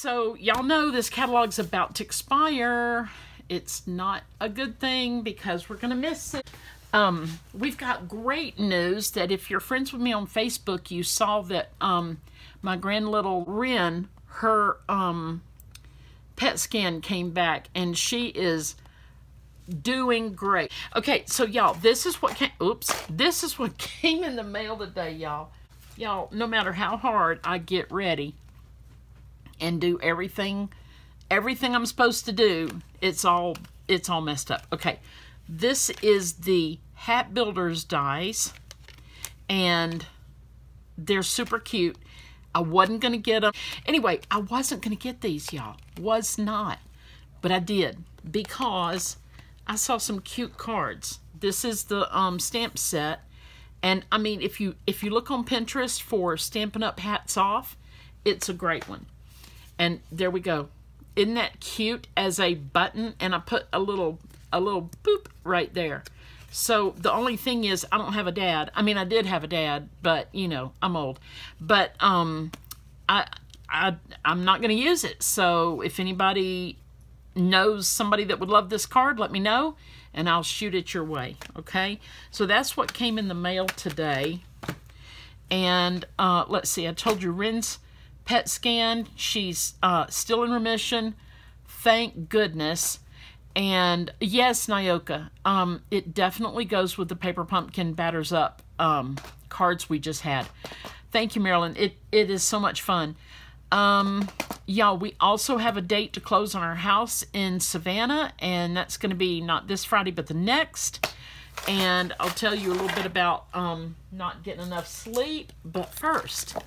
So y'all know this catalog's about to expire. It's not a good thing because we're going to miss it. Um, we've got great news that if you're friends with me on Facebook, you saw that um, my grand little Ren, her um, PET scan came back and she is doing great. Okay, so y'all, this is what came, oops, this is what came in the mail today, y'all. Y'all, no matter how hard I get ready and do everything, everything I'm supposed to do, it's all, it's all messed up. Okay, this is the Hat Builders dies, and they're super cute. I wasn't going to get them. Anyway, I wasn't going to get these, y'all. Was not. But I did because I saw some cute cards. This is the um, stamp set. And I mean, if you if you look on Pinterest for Stampin' Up hats off, it's a great one. And there we go. Isn't that cute as a button? And I put a little a little boop right there. So the only thing is I don't have a dad. I mean, I did have a dad, but you know, I'm old. But um I I I'm not going to use it. So if anybody knows somebody that would love this card, let me know and I'll shoot it your way, okay? So that's what came in the mail today. And uh, let's see, I told you Ren's PET scan. She's uh, still in remission. Thank goodness. And yes, Nyoka, um, it definitely goes with the Paper Pumpkin Batters Up um, cards we just had. Thank you, Marilyn. It, it is so much fun. Um, y'all, we also have a date to close on our house in Savannah, and that's going to be not this Friday, but the next. And I'll tell you a little bit about um, not getting enough sleep. But first,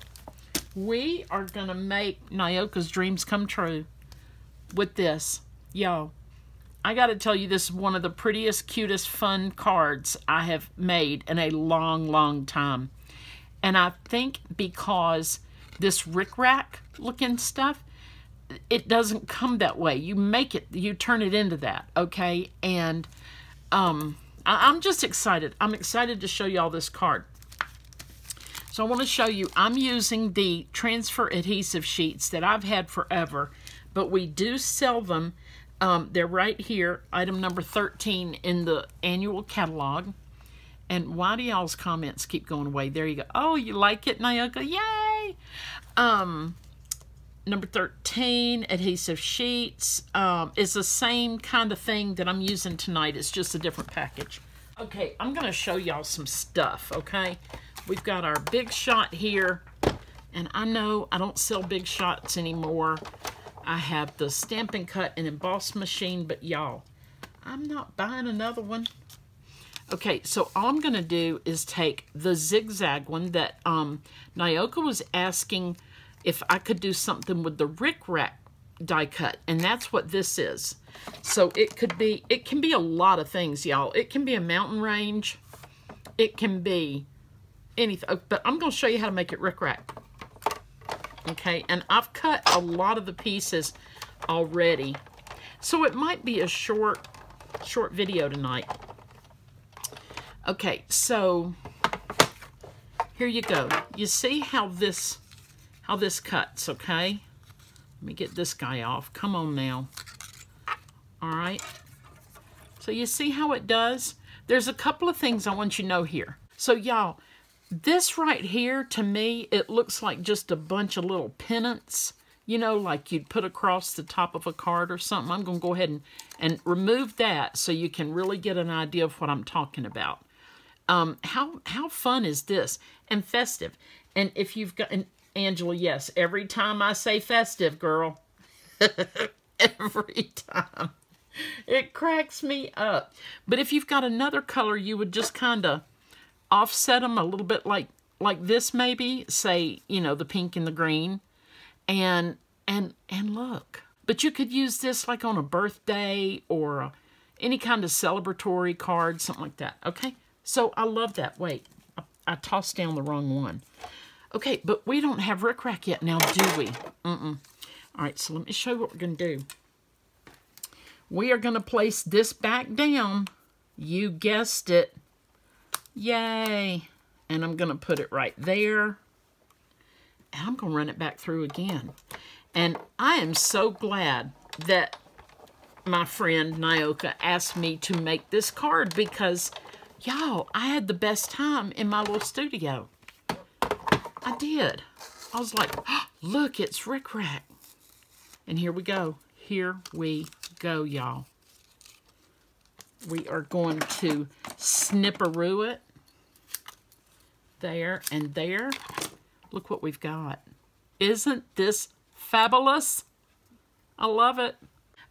we are going to make Nyoka's dreams come true with this. Y'all, I got to tell you, this is one of the prettiest, cutest, fun cards I have made in a long, long time. And I think because this rickrack looking stuff, it doesn't come that way. You make it, you turn it into that, okay? And um, I, I'm just excited. I'm excited to show you all this card. So I want to show you, I'm using the transfer adhesive sheets that I've had forever, but we do sell them. Um, they're right here, item number 13 in the annual catalog. And why do y'all's comments keep going away? There you go. Oh, you like it, Nyoka? Yay! Um, number 13, adhesive sheets. Um, is the same kind of thing that I'm using tonight. It's just a different package. Okay, I'm going to show y'all some stuff, okay? We've got our Big Shot here. And I know I don't sell Big Shots anymore. I have the Stampin' Cut and Emboss machine, but y'all, I'm not buying another one. Okay, so all I'm going to do is take the zigzag one that um, Nyoka was asking if I could do something with the Rick Rack die cut, and that's what this is. So it could be, it can be a lot of things, y'all. It can be a mountain range. It can be anything, oh, but I'm going to show you how to make it Rick Rack. Okay, and I've cut a lot of the pieces already. So it might be a short, short video tonight. Okay, so here you go. You see how this how this cuts, okay? Let me get this guy off. Come on now. All right. So you see how it does? There's a couple of things I want you to know here. So y'all, this right here, to me, it looks like just a bunch of little pennants, you know, like you'd put across the top of a card or something. I'm going to go ahead and, and remove that so you can really get an idea of what I'm talking about. Um, how how fun is this? And festive. And if you've got, and Angela, yes, every time I say festive, girl, every time. It cracks me up. But if you've got another color, you would just kind of offset them a little bit like like this maybe, say, you know, the pink and the green. And and and look. But you could use this like on a birthday or a, any kind of celebratory card, something like that, okay? So I love that. Wait, I, I tossed down the wrong one. Okay, but we don't have rickrack yet now, do we? Mm-mm. All right, so let me show you what we're going to do. We are going to place this back down. You guessed it. Yay. And I'm going to put it right there. And I'm going to run it back through again. And I am so glad that my friend Nyoka asked me to make this card because, y'all, I had the best time in my little studio. I did. I was like, oh, look, it's Rick Rack. And here we go. Here we go, y'all. We are going to snipperoo it. There and there. Look what we've got. Isn't this fabulous? I love it.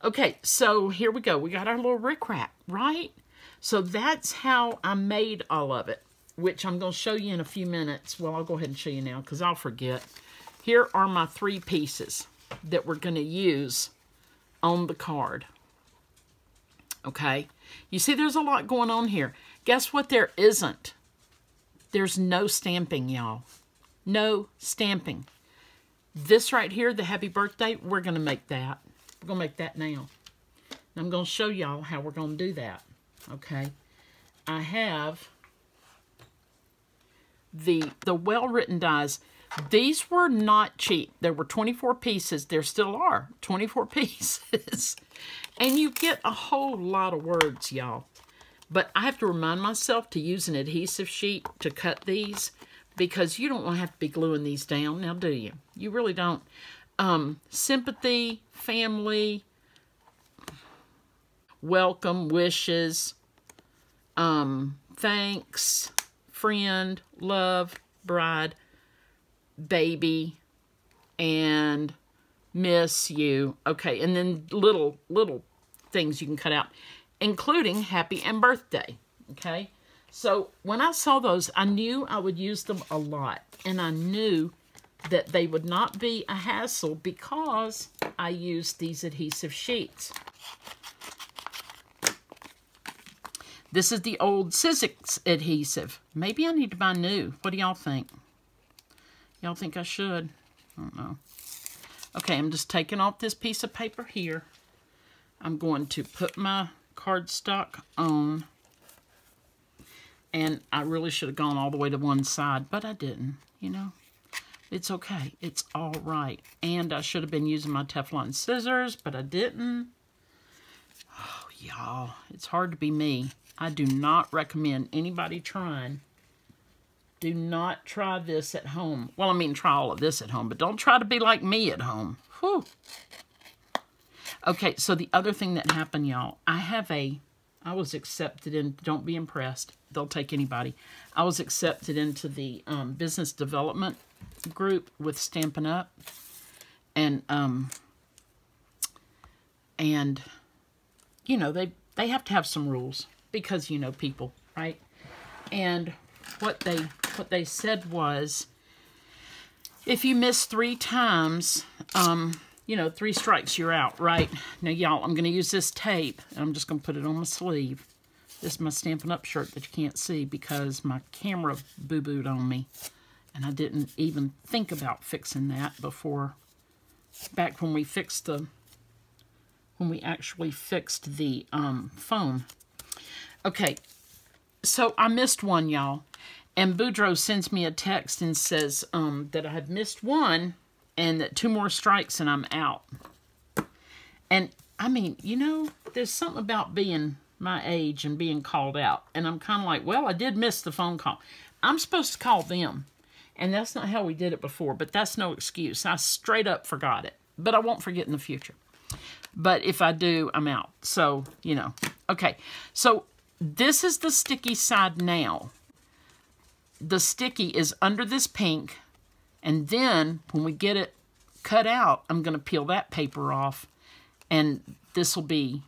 Okay, so here we go. We got our little rickrack, right? So that's how I made all of it, which I'm going to show you in a few minutes. Well, I'll go ahead and show you now because I'll forget. Here are my three pieces that we're going to use on the card. Okay, you see there's a lot going on here. Guess what there isn't? There's no stamping, y'all. No stamping. This right here, the happy birthday, we're going to make that. We're going to make that now. I'm going to show y'all how we're going to do that. Okay. I have the, the well-written dies. These were not cheap. There were 24 pieces. There still are 24 pieces. and you get a whole lot of words, y'all. But I have to remind myself to use an adhesive sheet to cut these because you don't want to have to be gluing these down. Now, do you? You really don't. Um, sympathy, family, welcome, wishes, um, thanks, friend, love, bride, baby, and miss you. Okay, and then little, little things you can cut out including happy and birthday. Okay. So when I saw those, I knew I would use them a lot. And I knew that they would not be a hassle because I used these adhesive sheets. This is the old Sizzix adhesive. Maybe I need to buy new. What do y'all think? Y'all think I should? I don't know. Okay, I'm just taking off this piece of paper here. I'm going to put my cardstock on. And I really should have gone all the way to one side, but I didn't, you know. It's okay. It's all right. And I should have been using my Teflon scissors, but I didn't. Oh, y'all. It's hard to be me. I do not recommend anybody trying. Do not try this at home. Well, I mean, try all of this at home, but don't try to be like me at home. Whew. Okay, so the other thing that happened, y'all, I have a, I was accepted in, don't be impressed, they'll take anybody. I was accepted into the um, business development group with Stampin' Up. And, um, and, you know, they, they have to have some rules because, you know, people, right? And what they, what they said was, if you miss three times, um, you know, three strikes, you're out, right? Now, y'all, I'm going to use this tape, and I'm just going to put it on my sleeve. This is my Stampin' Up shirt that you can't see because my camera boo-booed on me. And I didn't even think about fixing that before, back when we fixed the, when we actually fixed the um, phone. Okay, so I missed one, y'all. And Boudreaux sends me a text and says um, that I had missed one and that two more strikes and I'm out. And I mean, you know, there's something about being my age and being called out. And I'm kind of like, well, I did miss the phone call. I'm supposed to call them. And that's not how we did it before, but that's no excuse. I straight up forgot it. But I won't forget in the future. But if I do, I'm out. So, you know. Okay, so this is the sticky side now. The sticky is under this pink. And then when we get it cut out, I'm going to peel that paper off and this will be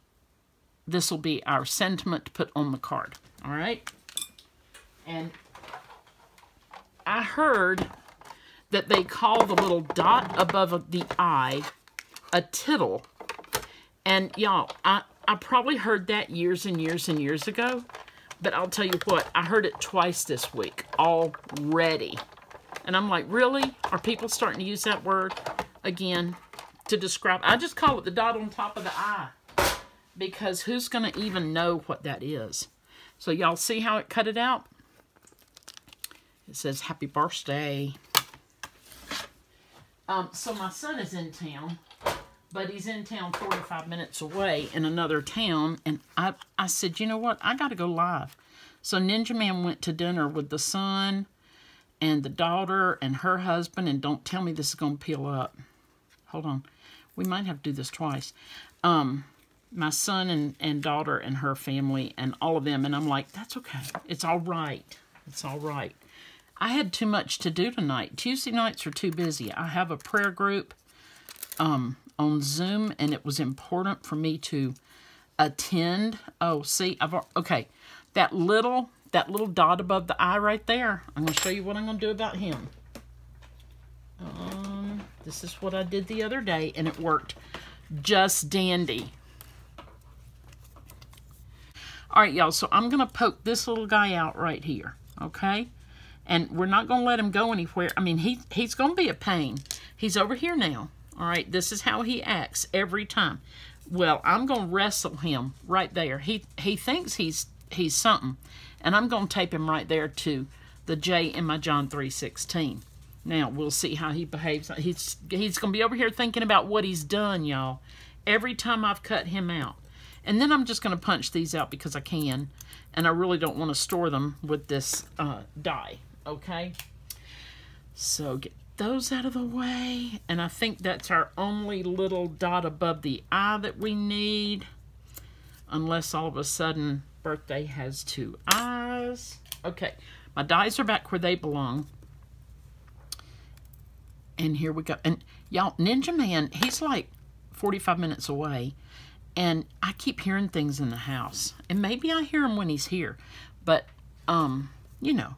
this will be our sentiment to put on the card. All right? And I heard that they call the little dot above the I a tittle. And y'all, I, I probably heard that years and years and years ago. But I'll tell you what, I heard it twice this week already. And I'm like, really? Are people starting to use that word again to describe? I just call it the dot on top of the I because who's going to even know what that is? So y'all see how it cut it out? It says happy birthday. Um, so my son is in town, but he's in town 45 minutes away in another town. And I, I said, you know what? I got to go live. So Ninja Man went to dinner with the son and the daughter and her husband. And don't tell me this is going to peel up. Hold on. We might have to do this twice. Um, my son and, and daughter and her family and all of them. And I'm like, that's okay. It's all right. It's all right. I had too much to do tonight. Tuesday nights are too busy. I have a prayer group um, on Zoom, and it was important for me to attend. Oh, see, I've okay. That little that little dot above the I right there. I'm going to show you what I'm going to do about him. Um, this is what I did the other day, and it worked just dandy. All right, y'all, so I'm going to poke this little guy out right here, okay? And we're not going to let him go anywhere. I mean, he he's going to be a pain. He's over here now. All right, this is how he acts every time. Well, I'm going to wrestle him right there. He he thinks he's he's something, and I'm going to tape him right there to the J in my John 3:16. Now we'll see how he behaves. He's he's going to be over here thinking about what he's done, y'all. Every time I've cut him out, and then I'm just going to punch these out because I can, and I really don't want to store them with this uh, die okay? So get those out of the way. And I think that's our only little dot above the I that we need. Unless all of a sudden birthday has two eyes. Okay, my dies are back where they belong. And here we go. And y'all, Ninja Man, he's like 45 minutes away. And I keep hearing things in the house. And maybe I hear him when he's here. But, um, you know,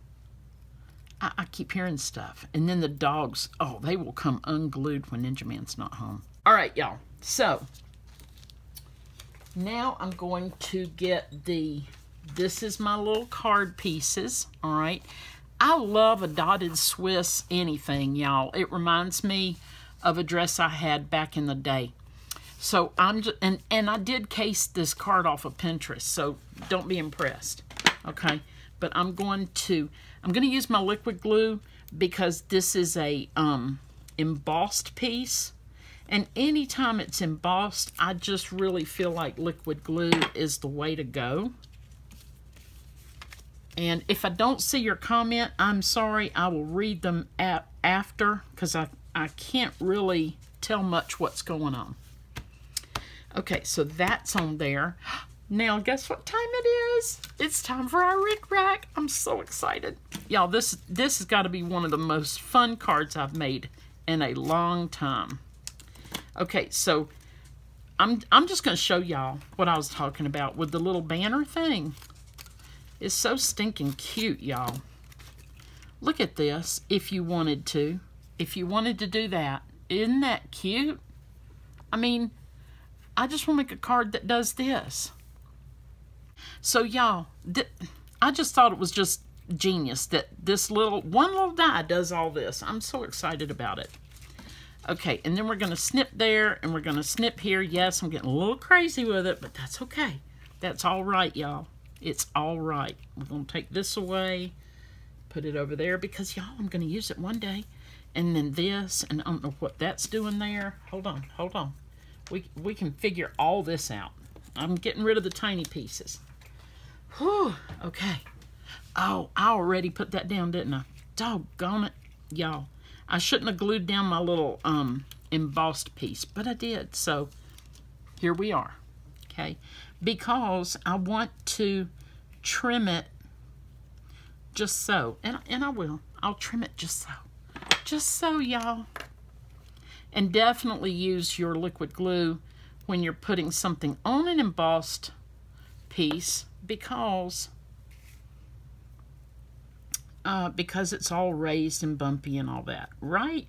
I, I keep hearing stuff. And then the dogs, oh, they will come unglued when Ninja Man's not home. All right, y'all. So, now I'm going to get the, this is my little card pieces, all right? I love a dotted Swiss anything, y'all. It reminds me of a dress I had back in the day. So I'm just, and, and I did case this card off of Pinterest, so don't be impressed, okay? But I'm going to, I'm going to use my liquid glue because this is a um, embossed piece. And anytime it's embossed, I just really feel like liquid glue is the way to go. And if I don't see your comment, I'm sorry. I will read them after because I, I can't really tell much what's going on. Okay, so that's on there. Now, guess what time it is? It's time for our Rick Rack. I'm so excited. Y'all, this, this has got to be one of the most fun cards I've made in a long time. Okay, so I'm, I'm just going to show y'all what I was talking about with the little banner thing. It's so stinking cute, y'all. Look at this if you wanted to. If you wanted to do that. Isn't that cute? I mean, I just want to make a card that does this. So y'all, I just thought it was just genius that this little, one little die does all this. I'm so excited about it. Okay, and then we're going to snip there, and we're going to snip here. Yes, I'm getting a little crazy with it, but that's okay. That's all right, y'all. It's all right. We're going to take this away, put it over there, because, y'all, I'm going to use it one day. And then this, and I don't know what that's doing there. Hold on, hold on. We, we can figure all this out. I'm getting rid of the tiny pieces. Whew, okay. Oh, I already put that down, didn't I? Doggone it, y'all. I shouldn't have glued down my little um, embossed piece, but I did. So here we are, okay? Because I want to trim it just so, and, and I will. I'll trim it just so. Just so, y'all. And definitely use your liquid glue when you're putting something on an embossed piece because uh, because it's all raised and bumpy and all that, right?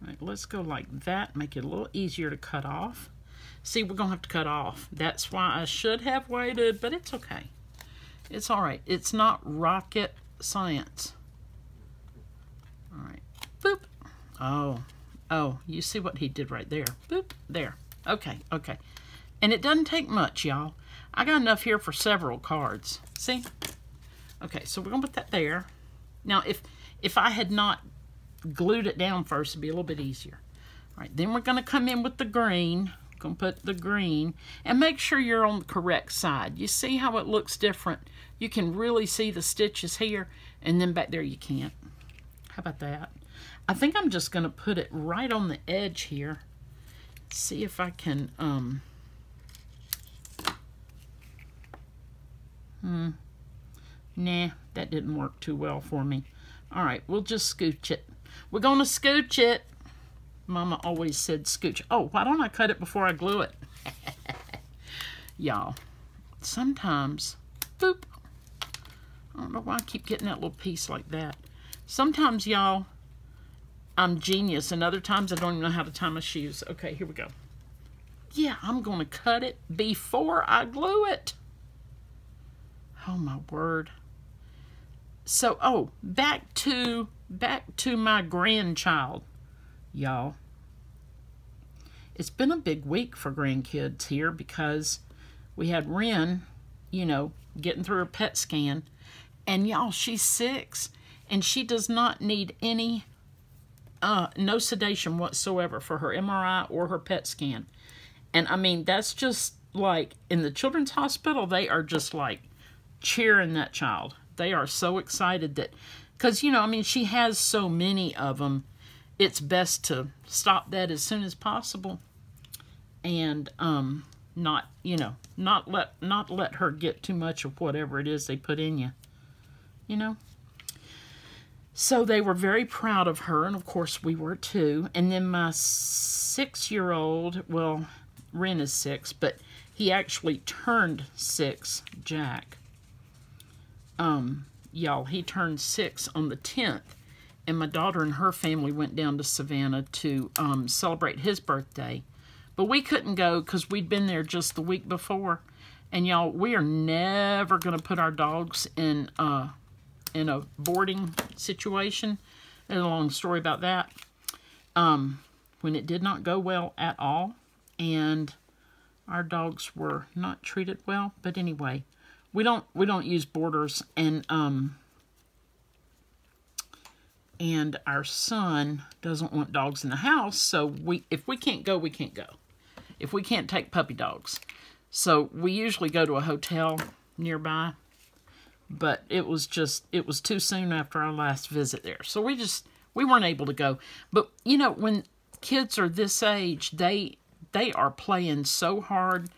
All right, let's go like that, make it a little easier to cut off. See, we're going to have to cut off. That's why I should have waited, but it's okay. It's all right. It's not rocket science. All right. Boop. Oh. Oh, you see what he did right there. Boop. There. Okay. Okay. And it doesn't take much, y'all. I got enough here for several cards. See? Okay, so we're going to put that there. Now, if if I had not glued it down first, it'd be a little bit easier. All right, then we're going to come in with the green. Going to put the green and make sure you're on the correct side. You see how it looks different? You can really see the stitches here and then back there you can't. How about that? I think I'm just going to put it right on the edge here. See if I can, um, hmm, nah, that didn't work too well for me. All right, we'll just scooch it. We're going to scooch it. Mama always said scooch. Oh, why don't I cut it before I glue it? Y'all, sometimes, boop. I don't know why I keep getting that little piece like that. Sometimes, y'all, I'm genius, and other times I don't even know how to tie my shoes. Okay, here we go. Yeah, I'm going to cut it before I glue it. Oh, my word. So, oh, back to, back to my grandchild y'all. It's been a big week for grandkids here because we had Ren, you know, getting through her PET scan. And y'all, she's six and she does not need any, uh, no sedation whatsoever for her MRI or her PET scan. And I mean, that's just like in the children's hospital, they are just like cheering that child. They are so excited that, because, you know, I mean, she has so many of them it's best to stop that as soon as possible and um, not, you know, not let not let her get too much of whatever it is they put in you. You know? So they were very proud of her, and of course we were too. And then my six-year-old, well, Ren is six, but he actually turned six, Jack. Um, y'all, he turned six on the 10th and my daughter and her family went down to Savannah to um, celebrate his birthday. But we couldn't go because we'd been there just the week before. And y'all, we are never going to put our dogs in, uh, in a boarding situation. There's a long story about that. Um, when it did not go well at all. And our dogs were not treated well. But anyway, we don't we don't use boarders, And um, and our son doesn't want dogs in the house so we if we can't go we can't go if we can't take puppy dogs so we usually go to a hotel nearby but it was just it was too soon after our last visit there so we just we weren't able to go but you know when kids are this age they they are playing so hard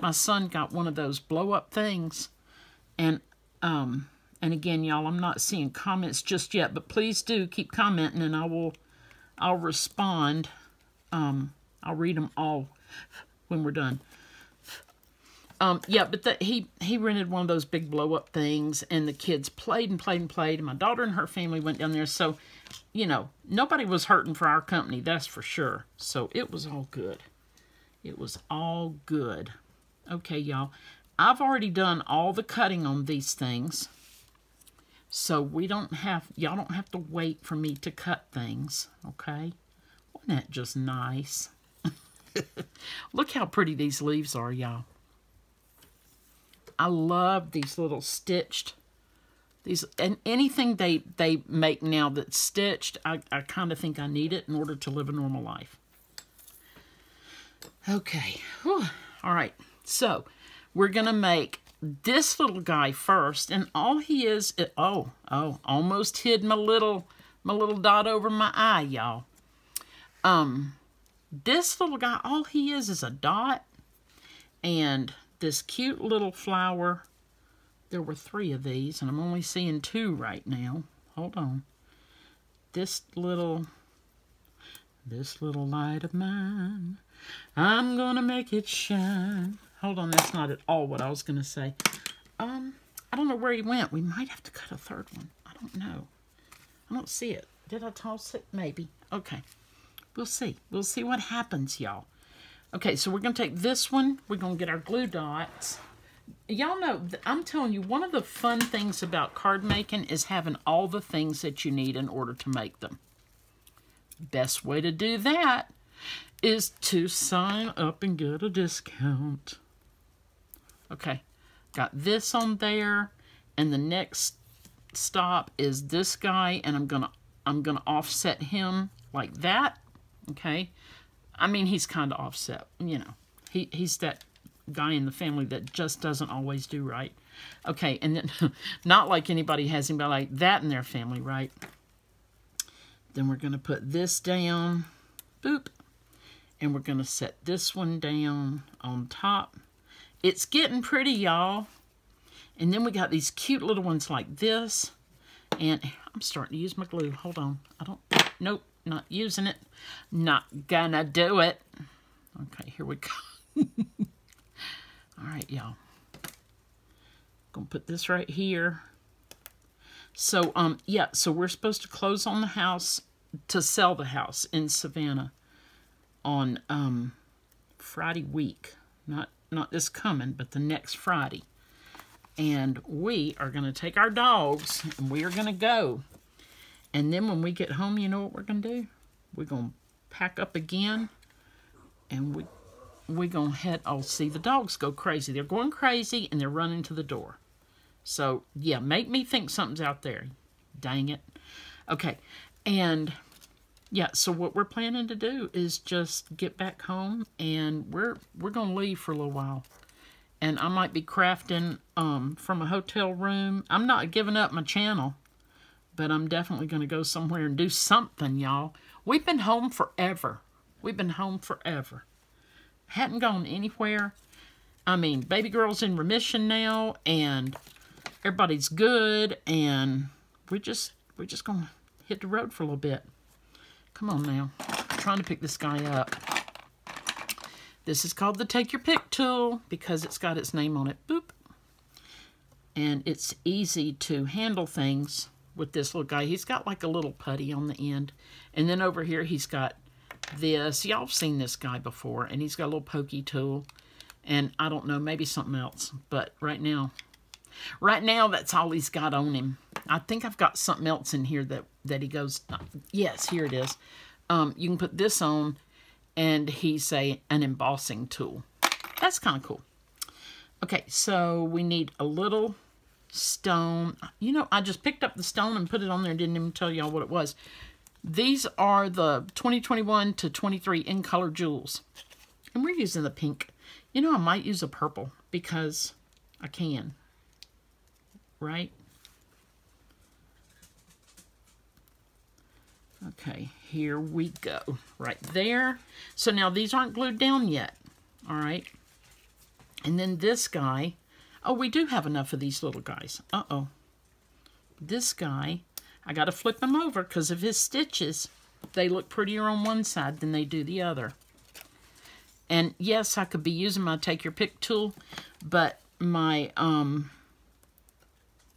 my son got one of those blow up things and um and again, y'all, I'm not seeing comments just yet, but please do keep commenting and I will, I'll respond. Um, I'll read them all when we're done. Um, yeah, but the, he, he rented one of those big blow-up things, and the kids played and played and played, and my daughter and her family went down there, so, you know, nobody was hurting for our company, that's for sure. So it was all good. It was all good. Okay, y'all. I've already done all the cutting on these things. So we don't have, y'all don't have to wait for me to cut things, okay? Wasn't that just nice? Look how pretty these leaves are, y'all. I love these little stitched, these, and anything they, they make now that's stitched, I, I kind of think I need it in order to live a normal life. Okay, Whew. all right, so we're to make this little guy first, and all he is, oh, oh, almost hid my little, my little dot over my I, y'all. Um, this little guy, all he is is a dot, and this cute little flower, there were three of these, and I'm only seeing two right now. Hold on. This little, this little light of mine, I'm gonna make it shine. Hold on, that's not at all what I was to say. Um, I don't know where he went. We might have to cut a third one. I don't know. I don't see it. Did I toss it? Maybe. Okay. We'll see. We'll see what happens, y'all. Okay, so we're going to take this one. We're going to get our glue dots. Y'all know, I'm telling you, one of the fun things about card making is having all the things that you need in order to make them. Best way to do that is to sign up and get a discount. Okay, got this on there, and the next stop is this guy, and I'm going to I'm to offset him like that, okay? I mean, he's kind of offset, you know. He, he's that guy in the family that just doesn't always do right. Okay, and then not like anybody has anybody like that in their family, right? Then we're going to put this down, boop, and we're going to set this one down on top. It's getting pretty, y'all. And then we got these cute little ones like this. And I'm starting to use my glue. Hold on. I don't, nope, not using it. Not gonna do it. Okay, here we go. All right, y'all. Gonna put this right here. So, um, yeah, so we're supposed to close on the house to sell the house in Savannah on um, Friday week. Not not this coming, but the next Friday. And we are going to take our dogs and we are going to go. And then when we get home, you know what we're going to do? We're going to pack up again and we we're going to head, oh, see, the dogs go crazy. They're going crazy and they're running to the door. So, yeah, make me think something's out there. Dang it. Okay, and yeah, so what we're planning to do is just get back home and we're we're going to leave for a little while. And I might be crafting um, from a hotel room. I'm not giving up my channel, but I'm definitely going to go somewhere and do something, y'all. We've been home forever. We've been home forever. Hadn't gone anywhere. I mean, baby girl's in remission now, and everybody's good, and we're just we're just gonna hit the road for a little bit. Come on now. I'm trying to pick this guy up. This is called the Take Your Pick tool because it's got its name on it. Boop. And it's easy to handle things with this little guy. He's got like a little putty on the end. And then over here he's got this. Y'all have seen this guy before. And he's got a little pokey tool. And I don't know, maybe something else. But right now, right now that's all he's got on him. I think I've got something else in here that, that he goes, yes, here it is. Um, you can put this on and he's a, an embossing tool. That's kind of cool. Okay, so we need a little stone. You know, I just picked up the stone and put it on there and didn't even tell y'all what it was. These are the 2021 to 23 in color jewels. And we're using the pink. You know, I might use a purple because I can. Right? Okay, here we go. Right there. So now these aren't glued down yet. All right. And then this guy. Oh, we do have enough of these little guys. Uh-oh. This guy, I got to flip him over because of his stitches. They look prettier on one side than they do the other. And yes, I could be using my Take Your Pick tool, but my um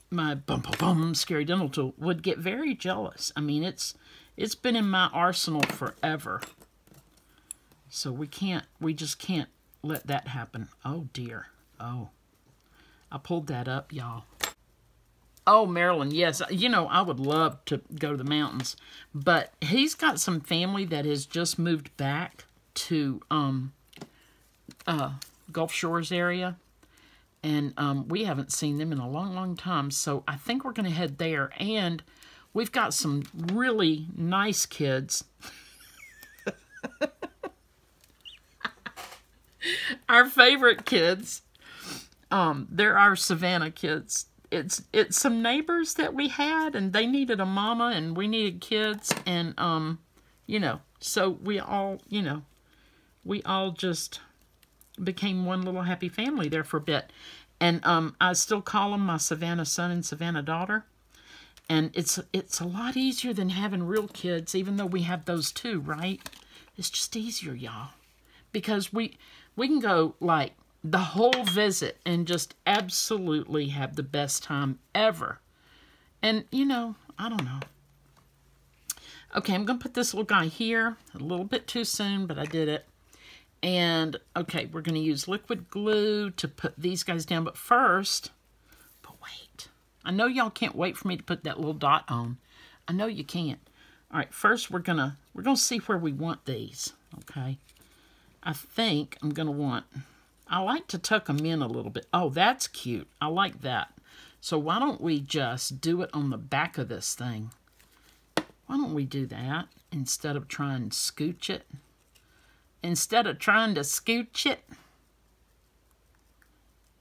my bum bum bum scary dental tool would get very jealous. I mean, it's it's been in my arsenal forever. So we can't, we just can't let that happen. Oh, dear. Oh. I pulled that up, y'all. Oh, Marilyn, yes. You know, I would love to go to the mountains. But he's got some family that has just moved back to um, uh, Gulf Shores area. And um, we haven't seen them in a long, long time. So I think we're going to head there. And we've got some really nice kids. our favorite kids. Um, they're Savannah kids. It's it's some neighbors that we had, and they needed a mama, and we needed kids, and um, you know, so we all, you know, we all just became one little happy family there for a bit. And um, I still call them my Savannah son and Savannah daughter. And it's it's a lot easier than having real kids, even though we have those too, right? It's just easier, y'all. Because we we can go like the whole visit and just absolutely have the best time ever. And, you know, I don't know. Okay, I'm going to put this little guy here. A little bit too soon, but I did it. And, okay, we're going to use liquid glue to put these guys down. But first, but wait. I know y'all can't wait for me to put that little dot on. I know you can't. All right, first we're going to we're going to see where we want these, okay? I think I'm going to want, I like to tuck them in a little bit. Oh, that's cute. I like that. So why don't we just do it on the back of this thing? Why don't we do that instead of trying to scooch it? Instead of trying to scooch it.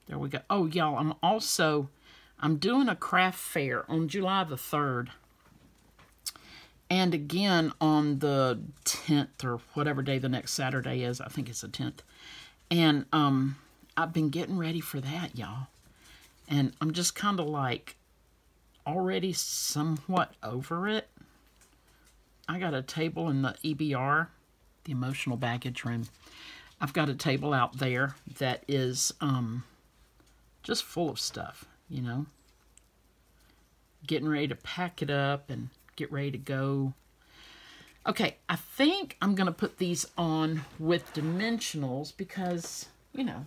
There we go. Oh, y'all, I'm also, I'm doing a craft fair on July the 3rd. And again on the 10th or whatever day the next Saturday is. I think it's the 10th. And um, I've been getting ready for that, y'all. And I'm just kind of like already somewhat over it. I got a table in the EBR, the emotional baggage room. I've got a table out there that is um, just full of stuff, you know. Getting ready to pack it up and get ready to go. Okay, I think I'm going to put these on with dimensionals because, you know,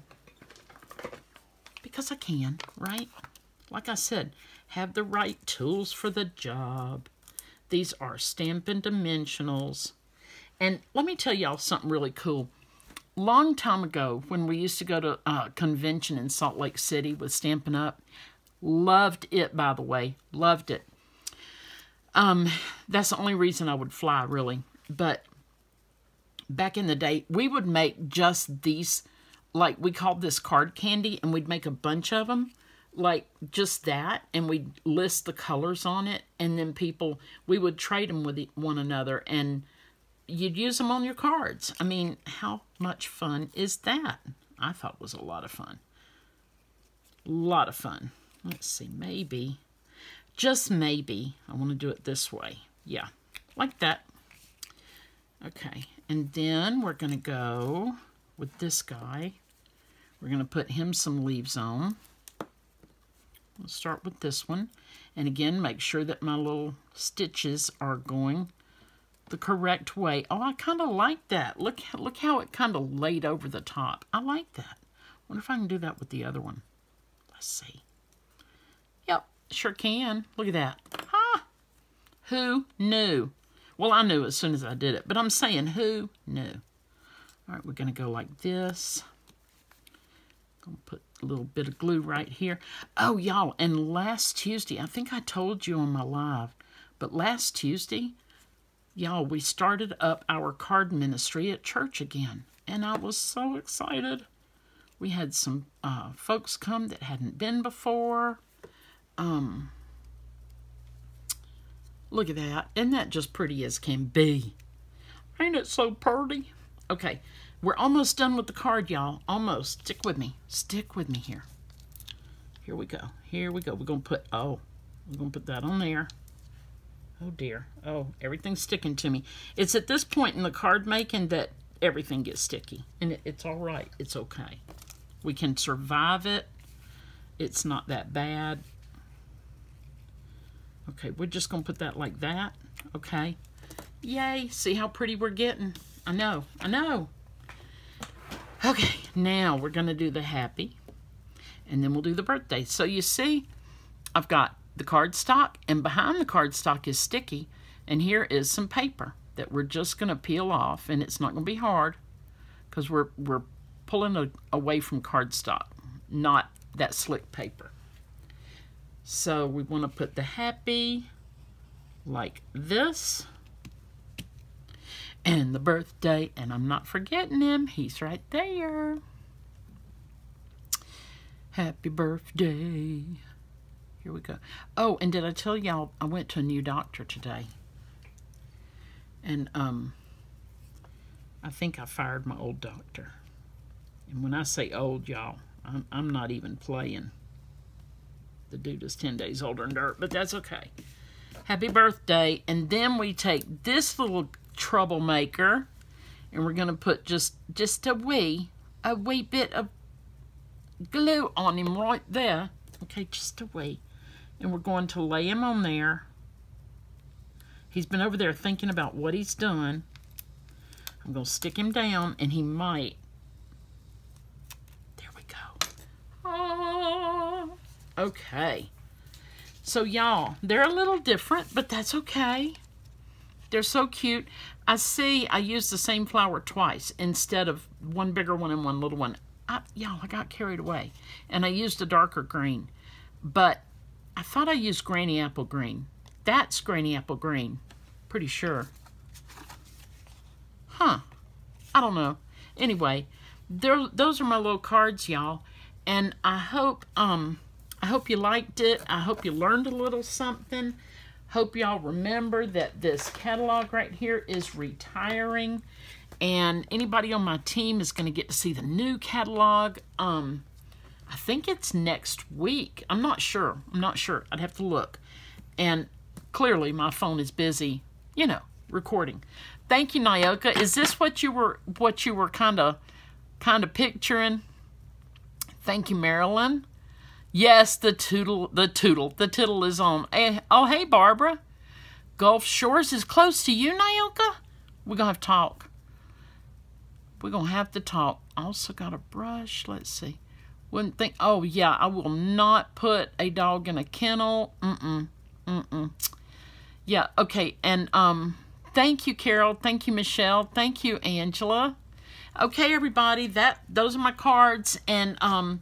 because I can, right? Like I said, have the right tools for the job. These are Stampin' Dimensionals. And let me tell y'all something really cool. Long time ago, when we used to go to a convention in Salt Lake City with Stampin' Up, loved it, by the way, loved it. Um, that's the only reason I would fly, really. But back in the day, we would make just these, like we called this card candy, and we'd make a bunch of them, like just that, and we'd list the colors on it, and then people, we would trade them with one another, and you'd use them on your cards. I mean, how much fun is that? I thought was a lot of fun. A lot of fun. Let's see, maybe just maybe, I want to do it this way. Yeah, like that. Okay, and then we're going to go with this guy. We're going to put him some leaves on. We'll start with this one. And again, make sure that my little stitches are going the correct way. Oh, I kind of like that. Look, look how it kind of laid over the top. I like that. wonder if I can do that with the other one. Let's see. Sure can. Look at that. Ha! Who knew? Well, I knew as soon as I did it, but I'm saying who knew? All right, we're going to go like this. To put a little bit of glue right here. Oh, y'all, and last Tuesday, I think I told you on my live, but last Tuesday, y'all, we started up our card ministry at church again, and I was so excited. We had some uh, folks come that hadn't been before. Um, look at that. Isn't that just pretty as can be? Ain't it so pretty? Okay, we're almost done with the card, y'all. Almost. Stick with me. Stick with me here. Here we go. Here we go. We're going to put, oh, we're going to put that on there. Oh, dear. Oh, everything's sticking to me. It's at this point in the card making that everything gets sticky. And it, it's all right. It's okay. We can survive it. It's not that bad. Okay, we're just going to put that like that. Okay. Yay. See how pretty we're getting? I know. I know. Okay, now we're going to do the happy. And then we'll do the birthday. So you see, I've got the cardstock. And behind the cardstock is sticky. And here is some paper that we're just going to peel off. And it's not going to be hard. Because we're, we're pulling a, away from cardstock. Not that slick paper. So we want to put the happy like this. And the birthday, and I'm not forgetting him. He's right there. Happy birthday. Here we go. Oh, and did I tell y'all I went to a new doctor today? And um, I think I fired my old doctor. And when I say old, y'all, I'm, I'm not even playing. The dude is 10 days older than Dirt, but that's okay. Happy birthday. And then we take this little troublemaker and we're going to put just, just a wee, a wee bit of glue on him right there. Okay, just a wee. And we're going to lay him on there. He's been over there thinking about what he's done. I'm going to stick him down and he might. There we go. Ah. Okay. So y'all, they're a little different, but that's okay. They're so cute. I see I used the same flower twice instead of one bigger one and one little one. y'all, I got carried away. And I used a darker green. But I thought I used Granny Apple Green. That's Granny Apple Green. Pretty sure. Huh. I don't know. Anyway, those are my little cards, y'all. And I hope um I hope you liked it. I hope you learned a little something. Hope y'all remember that this catalog right here is retiring. And anybody on my team is going to get to see the new catalog. Um, I think it's next week. I'm not sure. I'm not sure. I'd have to look. And clearly my phone is busy, you know, recording. Thank you, Nyoka. Is this what you were what you were kind of kind of picturing? Thank you, Marilyn. Yes, the tootle, the tootle, the tittle is on. Hey, oh, hey, Barbara. Gulf Shores is close to you, Nyoka? We're going to have to talk. We're going to have to talk. Also got a brush. Let's see. Wouldn't think, oh, yeah, I will not put a dog in a kennel. Mm-mm, mm-mm. Yeah, okay, and um, thank you, Carol. Thank you, Michelle. Thank you, Angela. Okay, everybody, that those are my cards, and um,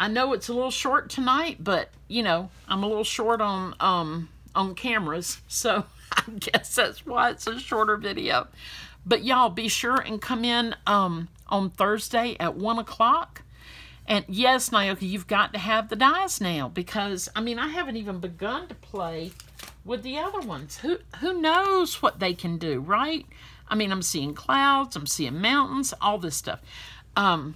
I know it's a little short tonight, but you know, I'm a little short on um on cameras, so I guess that's why it's a shorter video. But y'all be sure and come in um on Thursday at one o'clock. And yes, Naoki, you've got to have the dies now because I mean I haven't even begun to play with the other ones. Who who knows what they can do, right? I mean, I'm seeing clouds, I'm seeing mountains, all this stuff. Um,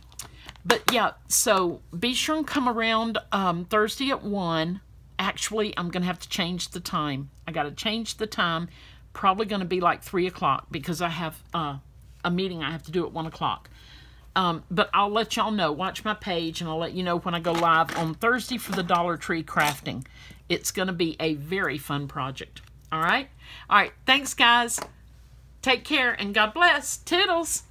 but yeah, so be sure and come around um, Thursday at 1. Actually, I'm going to have to change the time. I got to change the time. Probably going to be like 3 o'clock because I have uh, a meeting I have to do at 1 o'clock. Um, but I'll let y'all know. Watch my page and I'll let you know when I go live on Thursday for the Dollar Tree crafting. It's going to be a very fun project. All right? All right. Thanks, guys. Take care and God bless. Toodles.